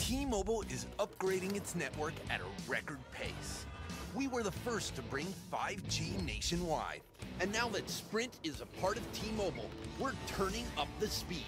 T-Mobile is upgrading its network at a record pace. We were the first to bring 5G nationwide. And now that Sprint is a part of T-Mobile, we're turning up the speed